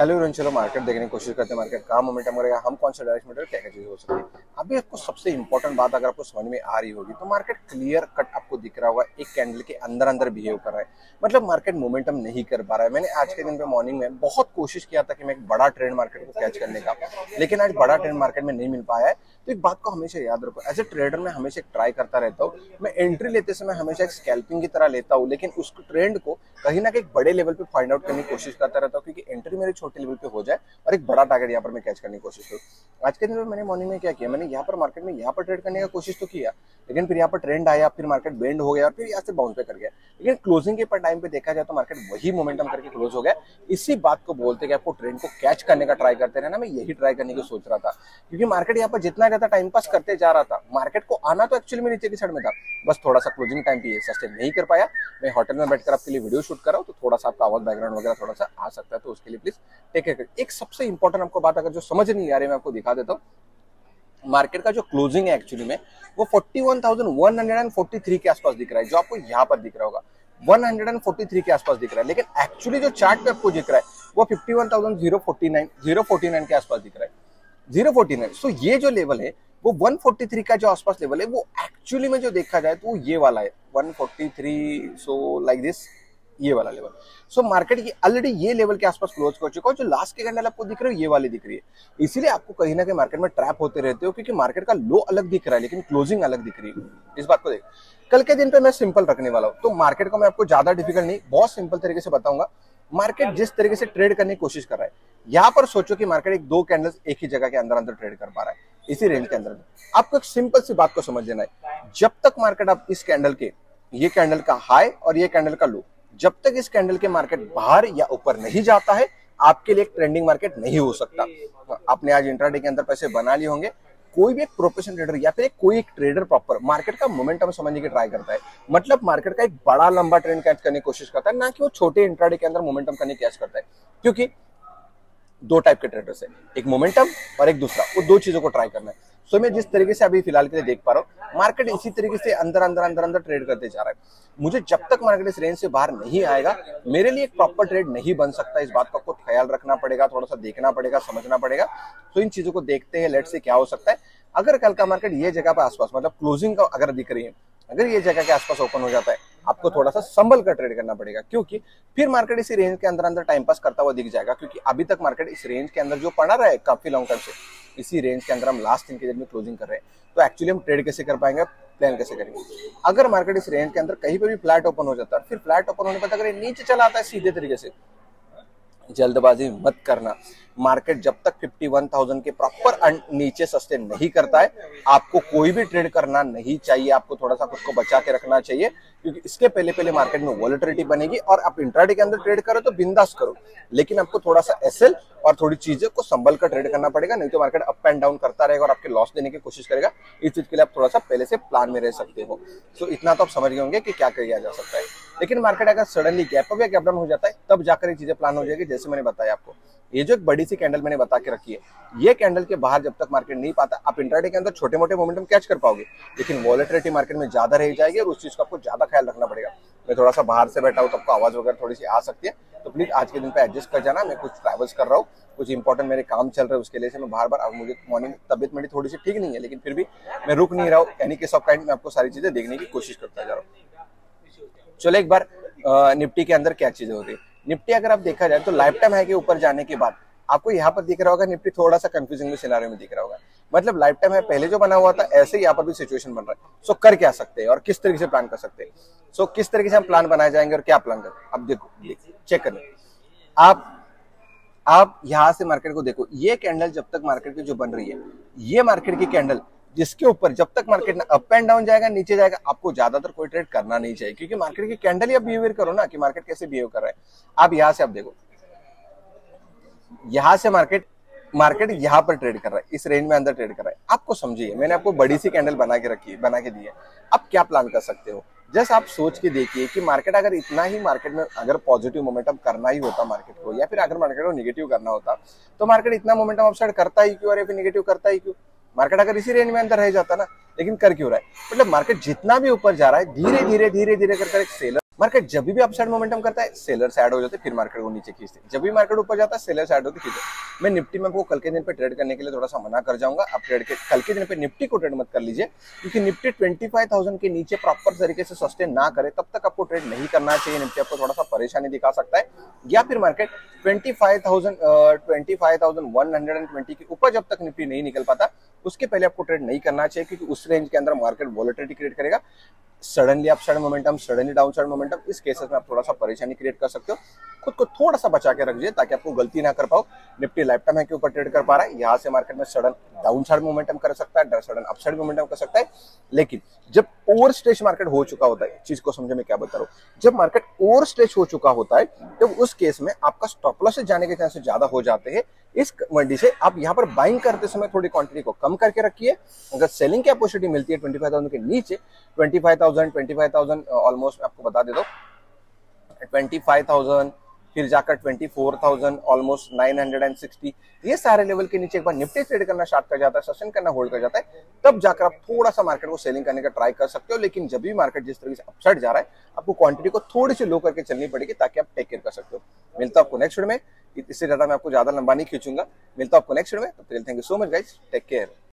Hello everyone चलो market देखने की कोशिश करते हैं मार्केट कहाँ मोमेंटम करेगा, हम कौन सा डायरेक्शन में क्या क्या चीज़ हो सकती है। अभी आपको सबसे इंपॉर्टेंट बात अगर आपको समझ में आ रही होगी तो मार्केट क्लियर कट आपको दिख रहा होगा, एक कैंडल के अंदर अंदर बिहेव कर रहा है। मतलब मार्केट मोमेंटम नहीं कर पा रहा है। मैंने आज के दिन पे मॉर्निंग में बहुत कोशिश किया था कि मैं एक बड़ा ट्रेंड मार्केट को कैच करने का, लेकिन आज बड़ा ट्रेंड मार्केट में नहीं मिल पाया है। तो एक बात को हमेशा याद रखो एज ए ट्रेडर मैं हमेशा ट्राई करता रहता हूँ, मैं एंट्री लेते समय हमेशा एक स्कैल्पिंग की तरह लेता हूँ, लेकिन उस ट्रेंड को कहीं ना कहीं बड़े लेवल पे फाइंड आउट करने की कोशिश करता रहता हूँ, क्योंकि एंट्री मेरे लेवल पे हो जाए और एक बड़ा टारगेट यहाँ पर मैं कैच करने की कोशिश करूँ। आज के दिन में मैंने मॉर्निंग में क्या किया? मैंने यहाँ पर मार्केट में यहाँ पर ट्रेड करने का कोशिश तो किया, लेकिन फिर यहाँ पर ट्रेंड आया, फिर मार्केट बेंड हो गया और फिर यहाँ से बाउंस पे कर गया। लेकिन क्लोजिंग के पर टाइम पे देखा जाए तो मार्केट वही मोमेंटम करके क्लोज हो गया। इसी बात को बोलते कि आपको ट्रेंड को कैच करने का ट्राई करते रहना, मैं यही ट्राई करने की सोच रहा था। क्योंकि मार्केट यहाँ पर जितना ज़्यादा टाइम पास करते जा रहा था मार्केट को आना तो एक्चुअली में नीचे की साइड में था। बस थोड़ा सा क्लोजिंग टाइम पे सस्टेन नहीं कर पाया। मैं होटल में बैठकर आपके लिए वीडियो शूट कर रहा हूँ तो थोड़ा सा आपका आवाज़ बैकग्राउंड वगैरह थोड़ा सा आ सकता है तो उसके लिए प्लीज़ टेक केयर एक सबसे इंपॉर्टेंट आपको बात अगर जो समझ नहीं आ रही मैं आपको दिखा देता हूँ। मार्केट का जो क्लोजिंग है एक्चुअली में वो 41,143 के आसपास दिख रहा है जो आपको यहाँ पर दिख रहा होगा। 143 के आसपास दिख रहा है लेकिन एक्चुअली जो चार्ट पे आपको दिख रहा है वो 51,049 049 के आसपास दिख रहा है। 049 सो so ये जो लेवल है वो 143 का जो आसपास लेवल है वो एक्चुअली में जो देखा जाए तो वो ये वाला है। 143 सो लाइक दिस ये वाला लेवल सो मार्केट की ऑलरेडी ये लेवल के आसपास क्लोज कर चुका है जो लास्ट के कैंडल आपको दिख रही है ये वाली दिख रही है. इसीलिए आपको कहीं ना कहीं मार्केट में ट्रैप होते रहते हो क्योंकि मार्केट का लो अलग दिख रहा है लेकिन क्लोजिंग अलग दिख रही है. इस बात को देख. कल के दिन पे मैं सिंपल रखने वाला हूँ. तो मार्केट को मैं आपको ज़्यादा डिफ़िकल्ट नहीं बहुत सिंपल तरीके से बताऊँगा. मार्केट जिस तरीके से ट्रेड करने की कोशिश कर रहा है यहाँ पर सोचो कि मार्केट एक दो कैंडल्स एक ही जगह के अंदर अंदर ट्रेड कर पा रहा है इसी रेंज के अंदर. आपको एक सिंपल सी बात को समझ लेना है. जब तक मार्केट आप इस कैंडल के ये कैंडल का हाई और ये कैंडल का लो जब तक इस कैंडल के मार्केट बाहर या ऊपर नहीं जाता है, आपके लिए एक ट्रेंडिंग मार्केट नहीं हो सकता। आपने आज इंट्राडे के अंदर पैसे बना लिए होंगे। कोई भी एक प्रोफेशनल ट्रेडर या फिर कोई एक ट्रेडर प्रॉपर मार्केट का मोमेंटम समझने की ट्राई करता है। मतलब मार्केट का एक बड़ा लंबा ट्रेंड कैच करने की कोशिश करता है, ना कि वो छोटे इंट्राडे के अंदर मोमेंटम करने की कैच करता है। क्योंकि दो टाइप के ट्रेडर्स है, एक मोमेंटम और एक दूसरा। वो दो चीज़ों को ट्राई करना है। सो मैं जिस तरीके से अभी फ़िलहाल के लिए देख पा रहा हूँ मार्केट इसी तरीके से अंदर अंदर अंदर अंदर ट्रेड करते जा रहा है। मुझे जब तक मार्केट इस रेंज से बाहर नहीं आएगा, मेरे लिए एक प्रॉपर ट्रेड नहीं बन सकता। इस बात का आपको ख्याल रखना पड़ेगा थोड़ा सा देखना पड़ेगा, समझना पड़ेगा। तो इन चीज़ों को देखते हैं लेट से क्या हो सकता है। अगर कल का मार्केट ये जगह पर आसपास मतलब क्लोजिंग का अगर दिख रही है, अगर ये जगह के आसपास ओपन हो जाता है, आपको थोड़ा सा संभल कर ट्रेड करना पड़ेगा। क्योंकि फिर मार्केट इसी रेंज के अंदर अंदर टाइम पास करता हुआ दिख जाएगा, क्योंकि अभी तक मार्केट इस रेंज के अंदर जो पड़ा रहा है, काफ़ी लॉन्ग टर्म से इसी रेंज के अंदर हम लास्ट दिन के दिन में क्लोजिंग कर रहे हैं। तो एक्चुअली हम ट्रेड कैसे कर पाएँगे प्लान कैसे करेंगे? अगर मार्केट इस रेंज के अंदर कहीं पर भी फ्लैट ओपन हो जाता है, फिर फ्लैट ओपन होने पर अगर नीचे चला आता है, सीधे तरीके से जल्दबाजी मत करना। मार्केट जब तक 51,000 के प्रॉपर नीचे सस्टेन नहीं करता है आपको कोई भी ट्रेड करना नहीं चाहिए। आपको थोड़ा सा खुद को बचा के रखना चाहिए क्योंकि इसके पहले पहले मार्केट में वॉलिटिलिटी बनेगी और आप इंट्राडे के अंदर ट्रेड करो तो बिंदास करो। लेकिन आपको थोड़ा सा एसएल और थोड़ी चीज़ें को संभल कर ट्रेड करना पड़ेगा नहीं तो मार्केट अप एंड डाउन करता रहेगा और आपके लॉस देने की कोशिश करेगा। इस चीज़ के लिए आप थोड़ा सा पहले से प्लान में रह सकते हो। तो इतना तो आप समझ गए होंगे कि क्या किया जा सकता है। लेकिन मार्केट अगर सडनली गैप अप या गैप डाउन हो जाता है, तब जाकर ये चीज़ें प्लान हो जाएगी, जैसे मैंने बताया आपको। ये जो एक बड़ी सी कैंडल मैंने बता के रखी है, ये कैंडल के बाहर जब तक मार्केट नहीं पाता, आप इंटरडे के अंदर छोटे मोटे मोमेंटम कैच कर पाओगे, लेकिन वॉलेटिलिटी मार्केट में ज़्यादा रह जाएगी और उस चीज़ का आपको ज़्यादा ख्याल रखना पड़ेगा। मैं थोड़ा सा बाहर से बैठा हूँ तो आपको आवाज़ वगैरह थोड़ी सी आ सकती है तो प्लीज़ आज के दिन पे एडजस्ट कर जाना, मैं कुछ ट्रैवल्स कर रहा हूँ, कुछ इंपॉर्टेंट मेरे काम चल रहे हैं, उसके लिए से मैं बार बार मुझे मॉर्निंग तबियत मेरी थोड़ी सी ठीक नहीं है, लेकिन फिर भी मैं रुक नहीं रहा हूँ एनी केस ऑफ़ काइंड मैं आपको सारी चीज़ें देखने की कोशिश करता जा रहा हूँ। चलो एक बार निफ्टी के अंदर क्या चीज़ें होती है? निफ्टी अगर आप देखा जाए तो लाइफ टाइम है के ऊपर जाने के बाद, आपको यहाँ पर दिख रहा होगा निफ्टी थोड़ा सा कंफ्यूजिंग सिनारे में दिख रहा होगा। मतलब लाइफ टाइम है, पहले जो बना हुआ था, ऐसे यहाँ पर भी सिचुएशन बन रहा है। सो कर क्या सकते हैं और किस तरीके से प्लान कर सकते हैं? सो किस तरीके से हम प्लान बनाए जाएँगे और क्या प्लान कर? अब देखो चेक कर आप आप यहाँ से मार्केट को देखो। ये कैंडल जब तक मार्केट की जो बन रही है, ये मार्केट की कैंडल जिसके ऊपर जब तक मार्केट अप एंड डाउन जाएगा नीचे जाएगा आपको ज़्यादातर कोई ट्रेड करना नहीं चाहिए। क्योंकि मार्केट की कैंडल ही आप बिहेवियर करो ना कि मार्केट कैसे बिहेव कर रहा है। आप यहाँ से आप देखो। यहाँ से मार्केट मार्केट यहाँ पर ट्रेड कर रहा है। इस रेंज में अंदर ट्रेड कर रहा है। आपको समझिए मैंने आपको बड़ी सी कैंडल बना के रखी है बना के दी है। आप क्या प्लान कर सकते हो? जस्ट आप सोच के देखिए कि मार्केट अगर इतना ही मार्केट में अगर पॉजिटिव मोमेंटम करना ही होता मार्केट को या फिर अगर मार्केट को निगेटिव करना होता तो मार्केट इतना मोमेंटम अपसाइड करता ही क्यों? और फिर निगेटिव करता ही क्यों? मार्केट अगर इसी रेंज में अंदर रह जाता ना, लेकिन कर क्यों रहा है? मतलब मार्केट जितना भी ऊपर जा रहा है, धीरे धीरे धीरे धीरे कर एक सेलर मार्केट जब भी अपसाइड मोमेंटम करता है सेलर्स ऐड हो जाते फिर मार्केट को नीचे खींचते जब भी मार्केट ऊपर जाता है सेलर्स ऐड होते खींचते मैं निफ्टी में आपको कल के दिन पे ट्रेड करने के लिए थोड़ा सा मना कर जाऊँगा। आप ट्रेड के, कल के दिन पे निफ्टी को ट्रेड मत कर लीजिए, क्योंकि निफ्टी ट्वेंटी के नीचे प्रॉपर तरीके से सस्टेन ना करे, तब तक आपको ट्रेड नहीं करना चाहिए। निफ्टी आपको थोड़ा सा परेशानी दिखा सकता है। या फिर मार्केट ट्वेंटी फाइव थाउज़ेंड के ऊपर जब तक निफ्टी नहीं निकल पाता उसके पहले आपको ट्रेड नहीं करना चाहिए, क्योंकि उस रेंज के अंदर मार्केट वॉलेटिलिटी क्रिएट करेगा। Suddenly up side momentum suddenly down side momentum इस केसेस में आप थोड़ा सा परेशानी क्रिएट कर सकते हो। खुद को थोड़ा सा बचा के रखिए ताकि आपको गलती ना कर पाओ। निफ्टी लाइफ टाइम है के ऊपर ट्रेड कर पा रहा है, यहाँ से मार्केट में सडन डाउन साइड मोमेंटम कर सकता है सडन अप साइड मोमेंटम कर सकता है। लेकिन जब ओवर स्ट्रेच मार्केट हो चुका होता है, चीज़ को समझे मैं क्या बता रहा हूँ, जब मार्केट ओवर स्ट्रेच हो चुका होता है तो उस केस में आपका स्टॉप लॉस जाने के चांसेस ज़्यादा हो जाते हैं। इस मंडी से आप यहाँ पर बाइंग करते समय थोड़ी क्वांटिटी को कम करके रखिए। अगर सेलिंग की अपॉर्चुनिटी मिलती है ट्वेंटी फाइव थाउज़ेंड के नीचे twenty five thousand twenty five thousand almost आपको बता दे दो ट्वेंटी फाइव थाउज़ेंड फिर जाकर twenty four thousand almost nine hundred and sixty ये सारे लेवल के नीचे एक बार निफ्टी ट्रेड करना स्टार्ट कर जाता है, सस्टेन करना होल्ड कर जाता है, तब जाकर आप थोड़ा सा मार्केट को सेलिंग करने का ट्राई कर सकते हो, लेकिन जब भी मार्केट जिस तरीके से अपसाइड जा रहा है, आपको क्वांटिटी को थोड़ी सी लो करके चलनी पड़ेगी ताकि आप टेक केयर कर सकते हो। मिलता आपको नेक्स्ट में। इससे ज़्यादा मैं आपको ज़्यादा लंबा नहीं खींचूँगा। मिलता आपको नेक्स्ट में। तो thank you so much guys take care